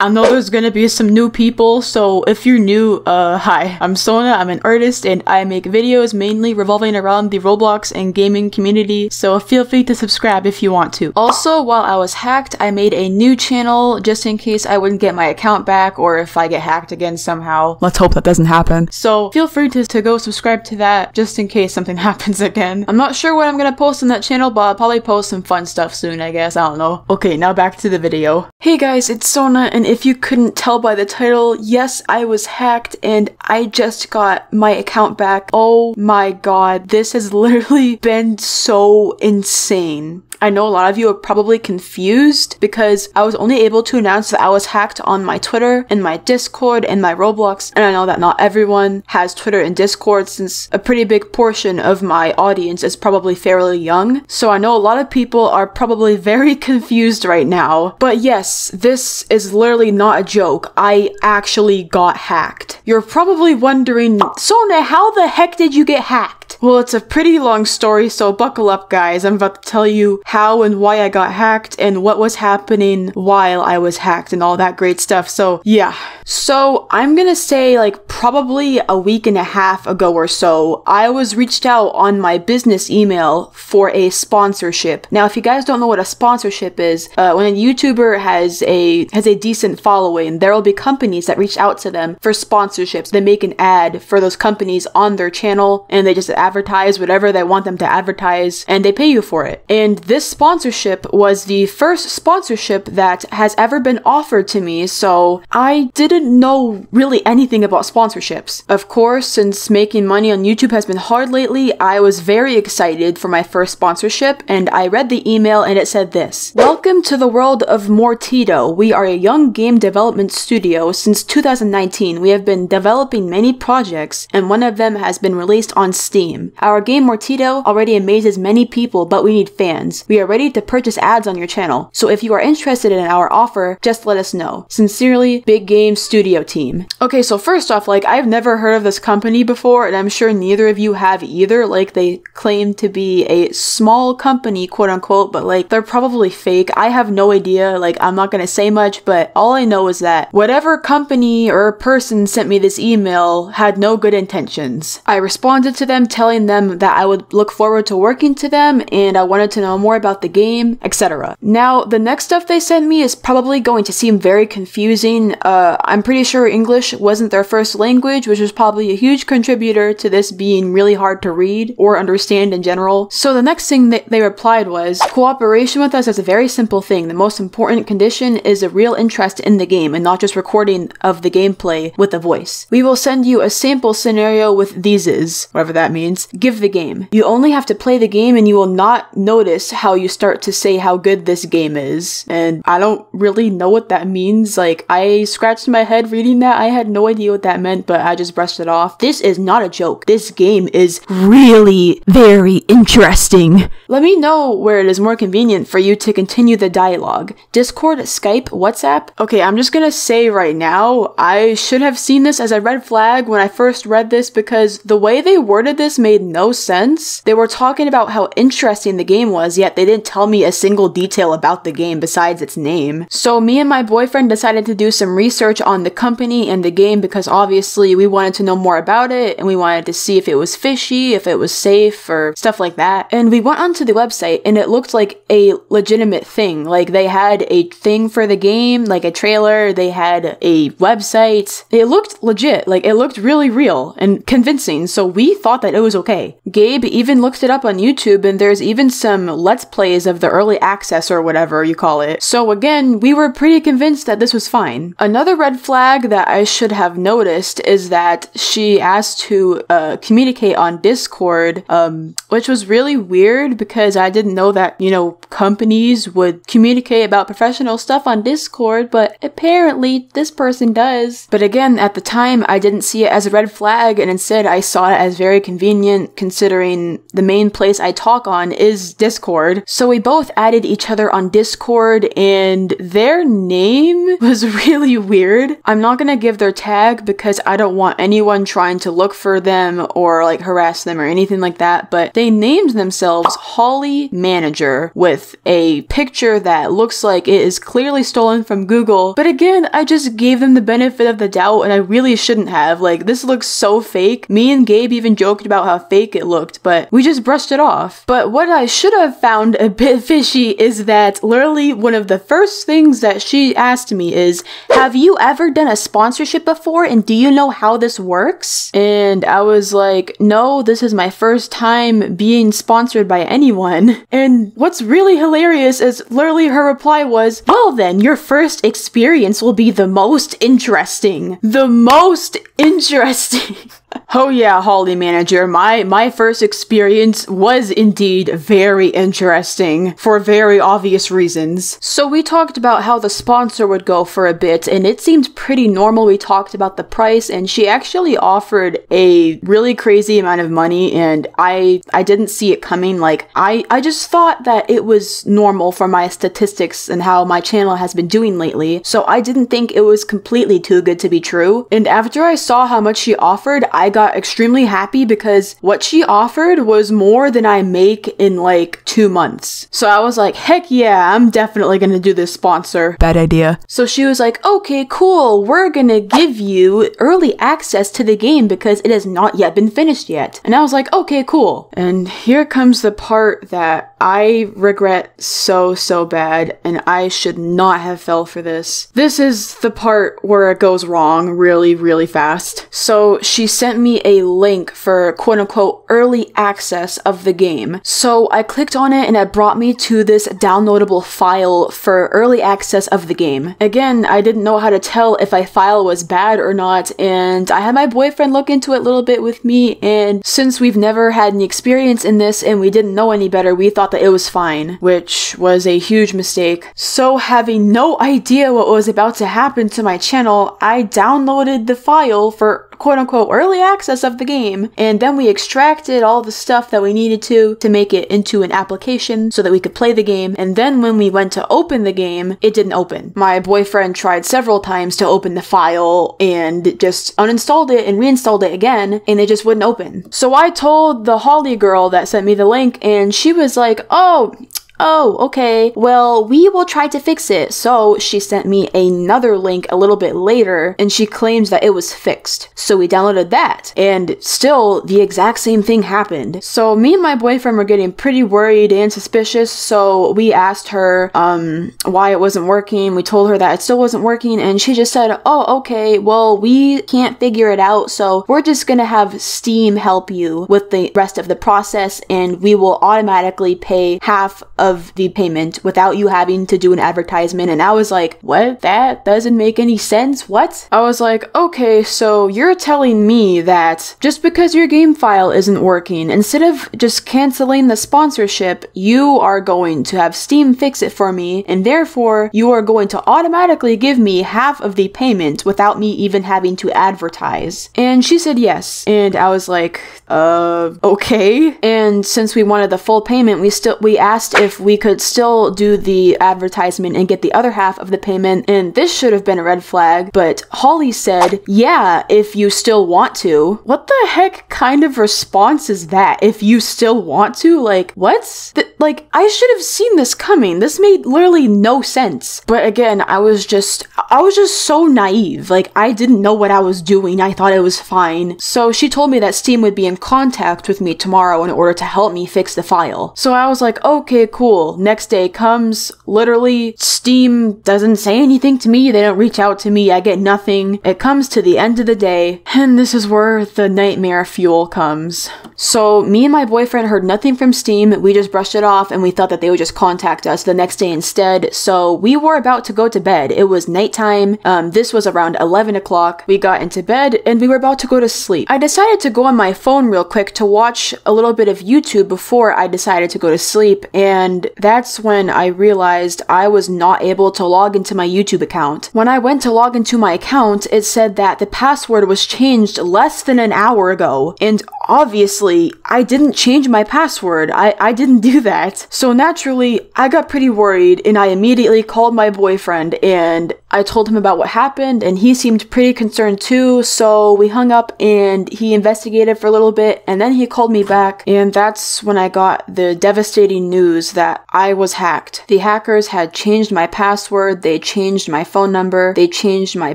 I know there's gonna be some new people, so if you're new, uh, hi. I'm Sona, I'm an artist, and I make videos mainly revolving around the Roblox and gaming community, so feel free to subscribe if you want to. Also, while I was hacked, I made a new channel just in case I wouldn't get my account back or if I get hacked again somehow. Let's hope that doesn't happen. So feel free to, to go subscribe to that just in case something happens again. I'm not sure what I'm gonna post on that channel, but I'll probably post some fun stuff soon, I guess. I don't know. Okay, now back to the video. Hey guys, it's Sona, and if you couldn't tell by the title, yes, I was hacked and I just got my account back. Oh my god, this has literally been so insane. I know a lot of you are probably confused because I was only able to announce that I was hacked on my Twitter and my Discord and my Roblox, and I know that not everyone has Twitter and Discord since a pretty big portion of my audience is probably fairly young. So I know a lot of people are probably very confused right now. But yes, this is literally not a joke. I actually got hacked. You're probably wondering, Sona, how the heck did you get hacked? Well, it's a pretty long story, so buckle up, guys. I'm about to tell you how and why I got hacked and what was happening while I was hacked and all that great stuff. So, yeah. So, I'm gonna say, like, probably a week and a half ago or so, I was reached out on my business email for a sponsorship. Now, if you guys don't know what a sponsorship is, uh, when a YouTuber has a has a decent following, there will be companies that reach out to them for sponsorships. They make an ad for those companies on their channel and they just advertise whatever they want them to advertise and they pay you for it. And this sponsorship was the first sponsorship that has ever been offered to me, so I didn't know really anything about sponsorships. Of course, since making money on YouTube has been hard lately, I was very excited for my first sponsorship and I read the email and it said this Welcome to the world of Mortito. We are a young game development studio. Since 2019, we have been developing many projects and one of them has been released on Steam. Our game Mortito already amazes many people, but we need fans. We are ready to purchase ads on your channel. So if you are interested in our offer, just let us know. Sincerely, Big Game Studio Team. Okay, so first off, like I've never heard of this company before and I'm sure neither of you have either. Like they claim to be a small company, quote unquote, but like they're probably fake. I have no idea. Like I'm not gonna say much, but all I know is that whatever company or person sent me this email had no good intentions. I responded to them telling them that I would look forward to working to them and I wanted to know more about the game, etc. Now, the next stuff they sent me is probably going to seem very confusing. Uh, I'm pretty sure English wasn't their first language, which was probably a huge contributor to this being really hard to read or understand in general. So the next thing that they replied was, cooperation with us is a very simple thing. The most important condition is a real interest in the game and not just recording of the gameplay with a voice. We will send you a sample scenario with these is, whatever that means. Give the game. You only have to play the game and you will not notice how you start to say how good this game is. And I don't really know what that means. Like, I scratched my head reading that. I had no idea what that meant, but I just brushed it off. This is not a joke. This game is really very interesting. Let me know where it is more convenient for you to continue the dialogue. Discord, Skype, WhatsApp? Okay, I'm just gonna say right now, I should have seen this as a red flag when I first read this because the way they worded this made no sense. They were talking about how interesting the game was, yet they didn't tell me a single detail about the game besides its name. So me and my boyfriend decided to do some research on the company and the game because obviously we wanted to know more about it and we wanted to see if it was fishy, if it was safe, or stuff like that. And we went onto the website and it looked like a legitimate thing. Like they had a thing for the game, like a trailer, they had a website. It looked legit, like it looked really real and convincing, so we thought that it was okay. Gabe even looked it up on YouTube and there's even some let's plays of the early access or whatever you call it. So again, we were pretty convinced that this was fine. Another red flag that I should have noticed is that she asked to uh, communicate on Discord, um, which was really weird because I didn't know that, you know, companies would communicate about professional stuff on Discord, but apparently this person does. But again, at the time, I didn't see it as a red flag and instead I saw it as very convenient considering the main place I talk on is Discord. So we both added each other on Discord and their name was really weird. I'm not gonna give their tag because I don't want anyone trying to look for them or like harass them or anything like that, but they named themselves Holly Manager with a picture that looks like it is clearly stolen from Google. But again, I just gave them the benefit of the doubt and I really shouldn't have. Like, this looks so fake. Me and Gabe even joked about how fake it looked, but we just brushed it off. But what I should have found a bit fishy is that literally one of the first things that she asked me is, Have you ever done a sponsorship before and do you know how this works? And I was like, No, this is my first time being sponsored by anyone. And what's really hilarious is literally her reply was, Well then, your first experience will be the most interesting. The most interesting. Oh yeah, Holly manager. My my first experience was indeed very interesting for very obvious reasons. So we talked about how the sponsor would go for a bit and it seemed pretty normal. We talked about the price and she actually offered a really crazy amount of money and I I didn't see it coming. Like I I just thought that it was normal for my statistics and how my channel has been doing lately. So I didn't think it was completely too good to be true. And after I saw how much she offered, I got got extremely happy because what she offered was more than I make in like two months. So I was like, heck yeah, I'm definitely gonna do this sponsor. Bad idea. So she was like, okay, cool, we're gonna give you early access to the game because it has not yet been finished yet. And I was like, okay, cool. And here comes the part that I regret so, so bad, and I should not have fell for this. This is the part where it goes wrong really, really fast. So she sent me a link for quote unquote early access of the game. So I clicked on it and it brought me to this downloadable file for early access of the game. Again, I didn't know how to tell if a file was bad or not, and I had my boyfriend look into it a little bit with me, and since we've never had any experience in this and we didn't know any better, we thought that it was fine, which was a huge mistake. So having no idea what was about to happen to my channel, I downloaded the file for quote unquote early access of the game. And then we extracted all the stuff that we needed to to make it into an application so that we could play the game. And then when we went to open the game, it didn't open. My boyfriend tried several times to open the file and just uninstalled it and reinstalled it again and it just wouldn't open. So I told the Holly girl that sent me the link and she was like, oh, Oh, okay. Well, we will try to fix it. So she sent me another link a little bit later and she claims that it was fixed. So we downloaded that and still the exact same thing happened. So me and my boyfriend were getting pretty worried and suspicious. So we asked her, um, why it wasn't working. We told her that it still wasn't working and she just said, oh, okay. Well, we can't figure it out. So we're just gonna have Steam help you with the rest of the process and we will automatically pay half of the payment without you having to do an advertisement. And I was like, what? That doesn't make any sense. What? I was like, okay, so you're telling me that just because your game file isn't working, instead of just canceling the sponsorship, you are going to have Steam fix it for me, and therefore you are going to automatically give me half of the payment without me even having to advertise. And she said yes. And I was like, uh, okay. And since we wanted the full payment, we still, we asked if we could still do the advertisement and get the other half of the payment. And this should have been a red flag, but Holly said, yeah, if you still want to. What the heck kind of response is that? If you still want to? Like, what? Th- like, I should have seen this coming. This made literally no sense. But again, I was just, I was just so naive. Like, I didn't know what I was doing. I thought it was fine. So she told me that Steam would be in contact with me tomorrow in order to help me fix the file. So I was like, okay, cool. Next day comes, literally, Steam doesn't say anything to me. They don't reach out to me. I get nothing. It comes to the end of the day, and this is where the nightmare fuel comes. So me and my boyfriend heard nothing from Steam. We just brushed it off and we thought that they would just contact us the next day instead. So we were about to go to bed. It was nighttime. Um, this was around 11 o'clock. We got into bed and we were about to go to sleep. I decided to go on my phone real quick to watch a little bit of YouTube before I decided to go to sleep. And that's when I realized I was not able to log into my YouTube account. When I went to log into my account, it said that the password was changed less than an hour ago. And obviously I didn't change my password. I, I didn't do that. So naturally, I got pretty worried and I immediately called my boyfriend and I told him about what happened and he seemed pretty concerned too. So we hung up and he investigated for a little bit and then he called me back and that's when I got the devastating news that I was hacked. The hackers had changed my password, they changed my phone number, they changed my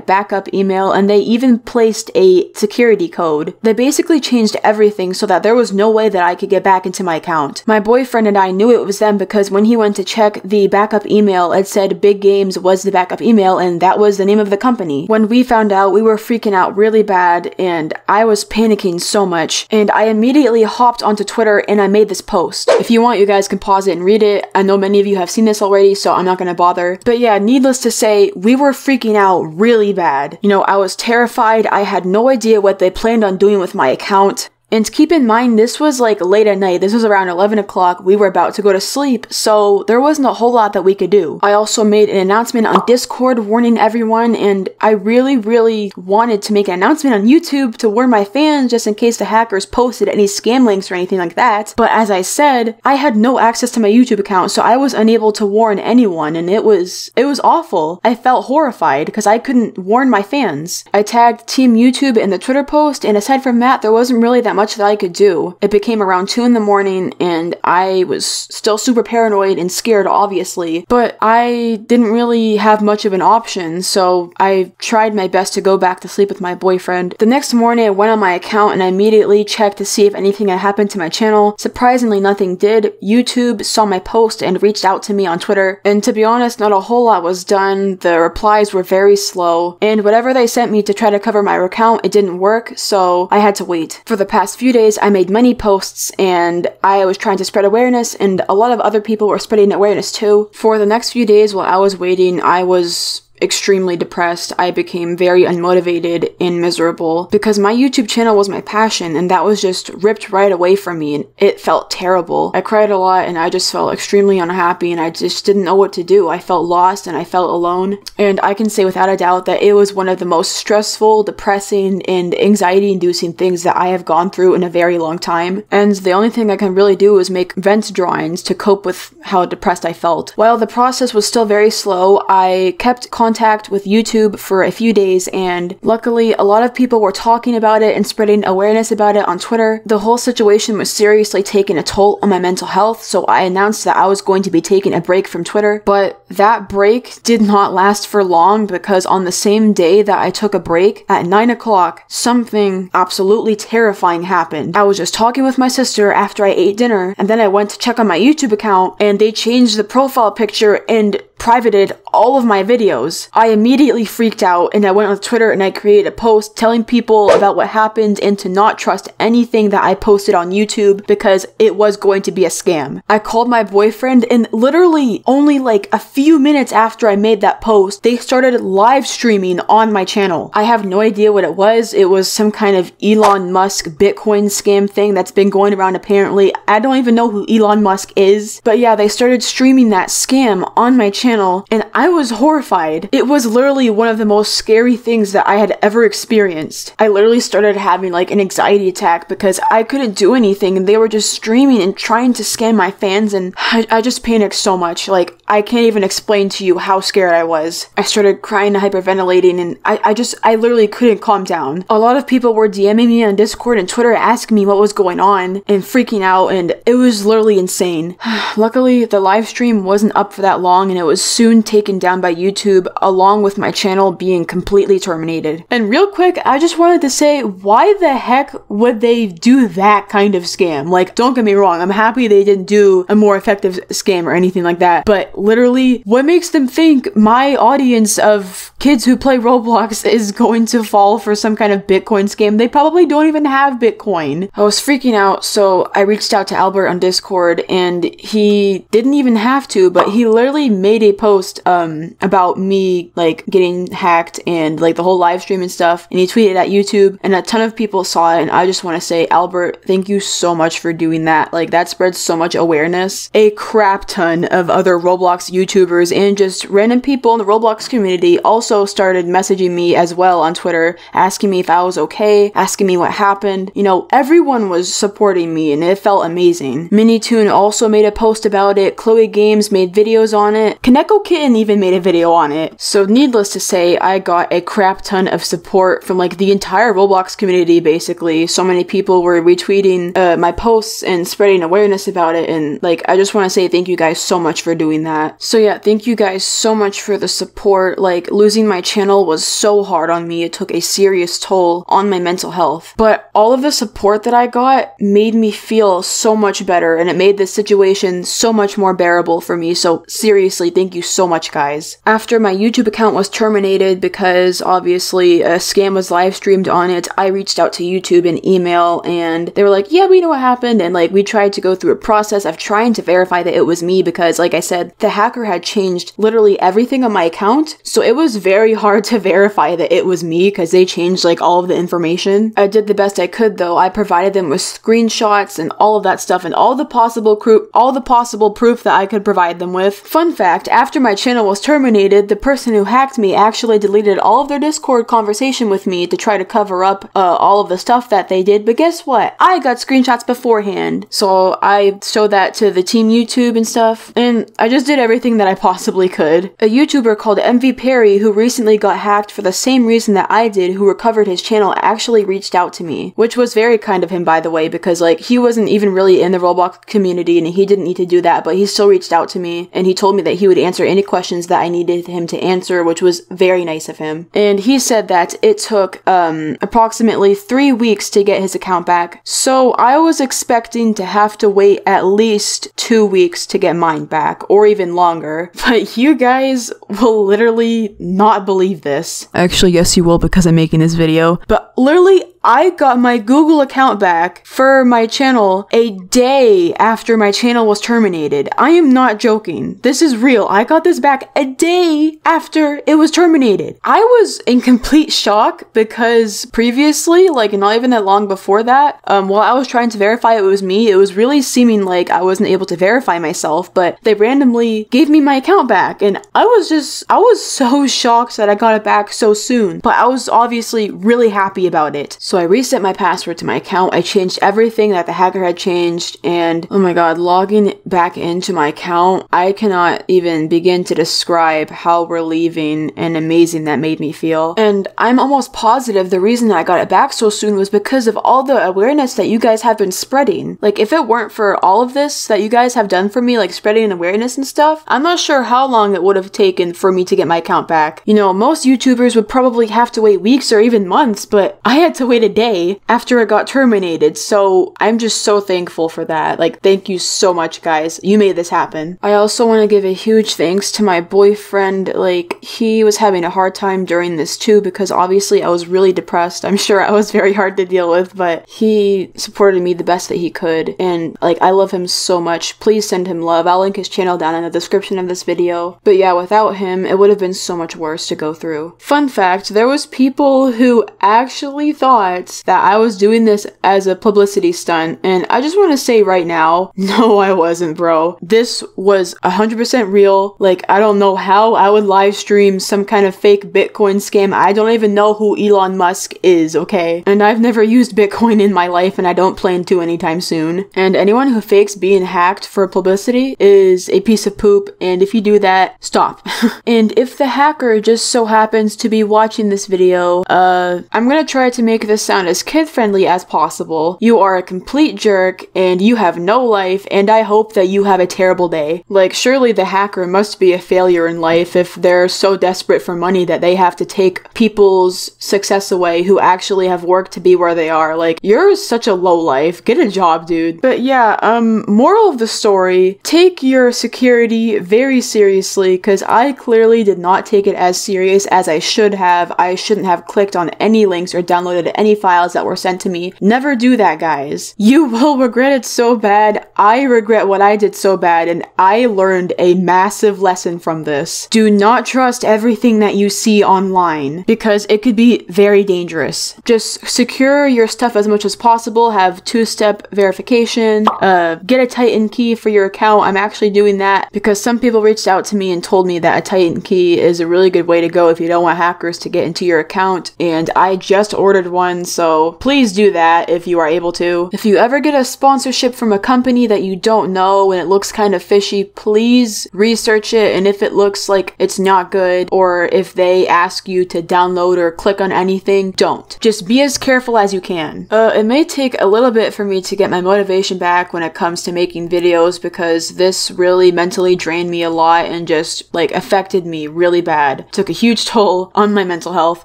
backup email, and they even placed a security code. They basically changed everything so that there was no way that I could get back into my account. My boyfriend and I knew it was them because when he went to check the backup email, it said Big Games was the backup email and that was the name of the company. When we found out, we were freaking out really bad and I was panicking so much. And I immediately hopped onto Twitter and I made this post. If you want, you guys can pause it and read it. I know many of you have seen this already, so I'm not gonna bother. But yeah, needless to say, we were freaking out really bad. You know, I was terrified. I had no idea what they planned on doing with my account. And keep in mind, this was like late at night. This was around 11 o'clock. We were about to go to sleep, so there wasn't a whole lot that we could do. I also made an announcement on Discord warning everyone, and I really, really wanted to make an announcement on YouTube to warn my fans just in case the hackers posted any scam links or anything like that. But as I said, I had no access to my YouTube account, so I was unable to warn anyone, and it was, it was awful. I felt horrified because I couldn't warn my fans. I tagged Team YouTube in the Twitter post, and aside from that, there wasn't really that much that I could do. It became around 2 in the morning and I was still super paranoid and scared, obviously, but I didn't really have much of an option, so I tried my best to go back to sleep with my boyfriend. The next morning, I went on my account and I immediately checked to see if anything had happened to my channel. Surprisingly, nothing did. YouTube saw my post and reached out to me on Twitter, and to be honest, not a whole lot was done. The replies were very slow, and whatever they sent me to try to cover my account, it didn't work, so I had to wait. For the past few days, I made many posts and I was trying to spread awareness, and a lot of other people were spreading awareness too. For the next few days while I was waiting, I was extremely depressed. I became very unmotivated and miserable because my YouTube channel was my passion and that was just ripped right away from me and it felt terrible. I cried a lot and I just felt extremely unhappy and I just didn't know what to do. I felt lost and I felt alone. And I can say without a doubt that it was one of the most stressful, depressing, and anxiety inducing things that I have gone through in a very long time. And the only thing I can really do is make vent drawings to cope with how depressed I felt. While the process was still very slow, I kept constantly contact with YouTube for a few days, and luckily, a lot of people were talking about it and spreading awareness about it on Twitter. The whole situation was seriously taking a toll on my mental health, so I announced that I was going to be taking a break from Twitter. But that break did not last for long because on the same day that I took a break, at 9 o'clock, something absolutely terrifying happened. I was just talking with my sister after I ate dinner, and then I went to check on my YouTube account, and they changed the profile picture and privated all of my videos. I immediately freaked out and I went on Twitter and I created a post telling people about what happened and to not trust anything that I posted on YouTube because it was going to be a scam. I called my boyfriend and literally only like a few minutes after I made that post, they started live streaming on my channel. I have no idea what it was. It was some kind of Elon Musk Bitcoin scam thing that's been going around apparently. I don't even know who Elon Musk is. But yeah, they started streaming that scam on my channel channel and I was horrified. It was literally one of the most scary things that I had ever experienced. I literally started having like an anxiety attack because I couldn't do anything and they were just streaming and trying to scam my fans and I, I just panicked so much. Like I can't even explain to you how scared I was. I started crying and hyperventilating and I, I just, I literally couldn't calm down. A lot of people were DMing me on Discord and Twitter asking me what was going on and freaking out and it was literally insane. Luckily, the live stream wasn't up for that long and it was was soon taken down by YouTube, along with my channel being completely terminated. And real quick, I just wanted to say, why the heck would they do that kind of scam? Like, don't get me wrong, I'm happy they didn't do a more effective scam or anything like that, but literally, what makes them think my audience of kids who play Roblox is going to fall for some kind of Bitcoin scam? They probably don't even have Bitcoin. I was freaking out, so I reached out to Albert on Discord, and he didn't even have to, but he literally made a post um about me like getting hacked and like the whole live stream and stuff, and he tweeted at YouTube, and a ton of people saw it. And I just want to say, Albert, thank you so much for doing that. Like that spreads so much awareness. A crap ton of other Roblox YouTubers and just random people in the Roblox community also started messaging me as well on Twitter, asking me if I was okay, asking me what happened. You know, everyone was supporting me, and it felt amazing. Minitoon also made a post about it. Chloe Games made videos on it. KonekoKitten even made a video on it. So needless to say, I got a crap ton of support from like the entire Roblox community basically. So many people were retweeting uh, my posts and spreading awareness about it and like I just want to say thank you guys so much for doing that. So yeah, thank you guys so much for the support. Like losing my channel was so hard on me. It took a serious toll on my mental health. But all of the support that I got made me feel so much better and it made this situation so much more bearable for me. So seriously, thank you so much guys. After my YouTube account was terminated because obviously a scam was live streamed on it, I reached out to YouTube and email and they were like, yeah, we know what happened. And like we tried to go through a process of trying to verify that it was me because like I said, the hacker had changed literally everything on my account. So it was very hard to verify that it was me because they changed like all of the information. I did the best I could though. I provided them with screenshots and all of that stuff and all the possible all the possible proof that I could provide them with. Fun fact, after my channel was terminated, the person who hacked me actually deleted all of their Discord conversation with me to try to cover up uh, all of the stuff that they did. But guess what? I got screenshots beforehand. So I showed that to the team YouTube and stuff. And I just did everything that I possibly could. A YouTuber called MV Perry, who recently got hacked for the same reason that I did, who recovered his channel, actually reached out to me. Which was very kind of him, by the way, because like he wasn't even really in the Roblox community and he didn't need to do that, but he still reached out to me and he told me that he would answer any questions that I needed him to answer, which was very nice of him. And he said that it took um, approximately three weeks to get his account back. So I was expecting to have to wait at least two weeks to get mine back, or even longer. But you guys will literally not believe this. Actually, yes, you will because I'm making this video. But literally, I got my Google account back for my channel a day after my channel was terminated. I am not joking. This is real. I got this back a day after it was terminated. I was in complete shock because previously, like not even that long before that, um, while I was trying to verify it was me, it was really seeming like I wasn't able to verify myself, but they randomly gave me my account back and I was just, I was so shocked that I got it back so soon, but I was obviously really happy about it. I reset my password to my account. I changed everything that the hacker had changed and oh my god, logging back into my account, I cannot even begin to describe how relieving and amazing that made me feel. And I'm almost positive the reason I got it back so soon was because of all the awareness that you guys have been spreading. Like if it weren't for all of this that you guys have done for me, like spreading awareness and stuff, I'm not sure how long it would have taken for me to get my account back. You know, most YouTubers would probably have to wait weeks or even months, but I had to wait a day after it got terminated. So I'm just so thankful for that. Like, thank you so much, guys. You made this happen. I also want to give a huge thanks to my boyfriend. Like, he was having a hard time during this too because obviously I was really depressed. I'm sure I was very hard to deal with, but he supported me the best that he could. And like, I love him so much. Please send him love. I'll link his channel down in the description of this video. But yeah, without him, it would have been so much worse to go through. Fun fact, there was people who actually thought that I was doing this as a publicity stunt, and I just want to say right now, no, I wasn't, bro. This was 100% real. Like, I don't know how I would live stream some kind of fake Bitcoin scam. I don't even know who Elon Musk is, okay? And I've never used Bitcoin in my life, and I don't plan to anytime soon. And anyone who fakes being hacked for publicity is a piece of poop, and if you do that, stop. and if the hacker just so happens to be watching this video, uh, I'm gonna try to make this sound as kid friendly as possible. You are a complete jerk and you have no life, and I hope that you have a terrible day. Like, surely the hacker must be a failure in life if they're so desperate for money that they have to take people's success away who actually have worked to be where they are. Like, you're such a low life. Get a job, dude. But yeah, um, moral of the story take your security very seriously because I clearly did not take it as serious as I should have. I shouldn't have clicked on any links or downloaded any many files that were sent to me. Never do that, guys. You will regret it so bad. I regret what I did so bad, and I learned a massive lesson from this. Do not trust everything that you see online because it could be very dangerous. Just secure your stuff as much as possible, have two step verification, uh, get a Titan key for your account. I'm actually doing that because some people reached out to me and told me that a Titan key is a really good way to go if you don't want hackers to get into your account. And I just ordered one, so please do that if you are able to. If you ever get a sponsorship from a company that you don't know and it looks kind of fishy, please research it. And if it looks like it's not good, or if they ask you to download or click on anything, don't. Just be as careful as you can. Uh, it may take a little bit for me to get my motivation back when it comes to making videos because this really mentally drained me a lot and just like affected me really bad. Took a huge toll on my mental health.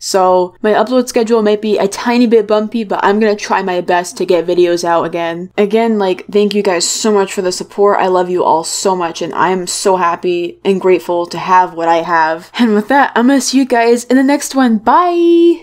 So my upload schedule might be a tiny bit bumpy, but I'm gonna try my best to get videos out again. Again, like thank you guys so much for the support. I love you all so much and I am so happy and grateful to have what I have. And with that, I'm gonna see you guys in the next one. Bye!